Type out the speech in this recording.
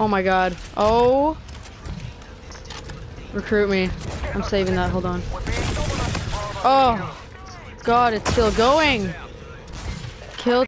Oh my god. Oh. Recruit me. I'm saving that. Hold on. Oh. God, it's still going. Kill